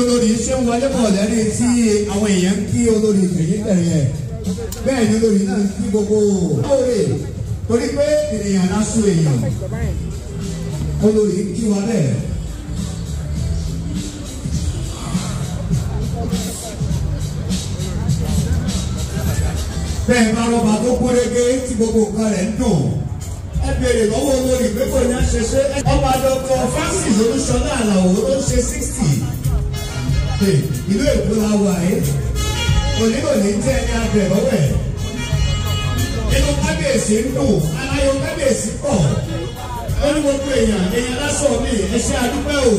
olórí ṣé ń wọlé bọ̀ lẹ́ni tí àwọn èèyàn ń kí olórí tèyí tẹ̀yẹ bẹ́ẹ̀ ni olórí ń kí gbogbo lóore torí pé ènìyàn lásù èèyàn. Olórí ń kí wa bẹ́ẹ̀. bẹ́ẹ̀ bá rọ́bà tó kúrégé tí gbogbo nǹkan rẹ̀ ń dùn. Ẹ béèrè lọ́wọ́ olórí pé kò ní ṣe ṣe. Ọba dr. Francis olúṣọlá àlàó ló ń ṣe sixty ìlú èkó la wà ẹ́ òní òní jẹ́ ẹni abẹ lọ́wọ́ ẹ̀. Inú kábíyèsí ń dùn aláyọ̀ kábíyèsí pọ̀. Ó ní gbogbo èèyàn èèyàn lásán mi ẹ ṣe àdúpẹ́ o